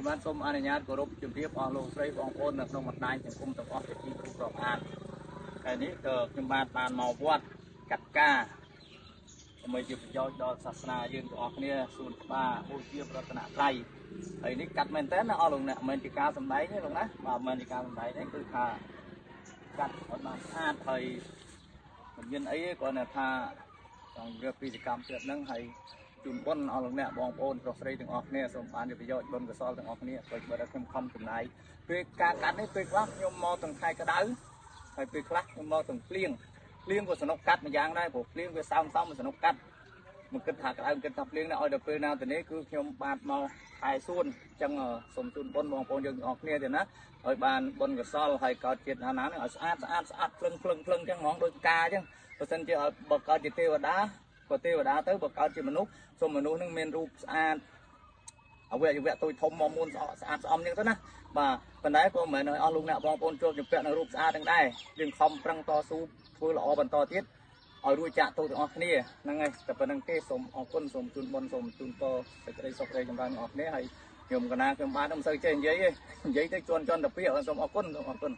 ខ្ញុំបានសូមអនុញ្ញាតគោរពជម្រាបអស់លោកស្រីបងប្អូននៅក្នុងបណ្ដាញសង្គមទាំងអស់ជាទីគោរពរាប់អានថ្ងៃនេះក៏ខ្ញុំបានបានមកវត្តកាត់ការដើម្បីជាប្រយោជន៍ដល់សាសនាយើងទាំងអស់គ្នាសួនច្បារបូជាប្រតនត្រ័យហើយនេះកាត់មែនតើណាអស់លោកអ្នកមិនមែនជាការសម្ដែងទេលោកណាបាទមិនមែនជាការសម្ដែងទេគឺថាកាត់ឲ្យបានស្អាតហើយមិនមានអីទេគ្រាន់តែថាចង់យកពីសកម្មទៀតហ្នឹងហើយ ជូនបុណ្យអស់លោកអ្នកបងប្អូនប្រុសស្រីទាំងអស់គ្នាសូមបានជាប្រយោជន៍បុណ្យកុសលទាំងអស់គ្នាពេលបើខ្ញុំខំចំណាយពេលការកាត់នេះពេលខ្លះខ្ញុំមកទាំងខែក្តៅហើយពេលខ្លះខ្ញុំមកទាំងភ្លៀងភ្លៀងក៏សនុកកាត់មួយយ៉ាងដែរព្រោះភ្លៀងវាសើមសើមសនុកកាត់មកគិតថាក្តៅគិតថាភ្លៀងណាឲ្យដល់ពេលណាទៅនេះគឺខ្ញុំបានមកខែសួនអញ្ចឹងសូមជូនបុណ្យបងប្អូនយើងទាំងអស់គ្នាទៀតណាឲ្យបានបុណ្យកុសលហើយកោតជាតិណាណានេះឲ្យស្អាតស្អាតស្អាតភ្លឹងភ្លឹងភ្លឹងអញ្ចឹងហ្មងដូចការអញ្ចឹងបើសិនជាឲ្យបើកោតជាទេវតា ក៏ទេវតាទៅបើកើតជាមនុស្សសូមមនុស្សនឹងមានរូបស្អាតអវយវៈទូចធំមកមុនស្អាតស្អាតស្អំអញ្ចឹងទៅណាបាទប៉ុន្តែក៏មិនមែនឲ្យអស់លោកអ្នកបងប្អូនជួបជំពាក់នៅរូបស្អាតទាំងដែរយើងខំប្រឹងតស៊ូធ្វើល្អបន្តទៀតឲ្យរួចចាក់ទូទាំងអស់គ្នាហ្នឹងហើយតែប៉ុណ្្នឹងទេសូមអរគុណសូមជូនបុណ្យសូមជូនពរសេចក្តីសុខរីចម្រើនអស់គ្នាហើយខ្ញុំកណាខ្ញុំបានមិនសូវចេះនិយាយទេនិយាយទៅជន់ជន់តែពាក្យសូមអរគុណសូមអរគុណ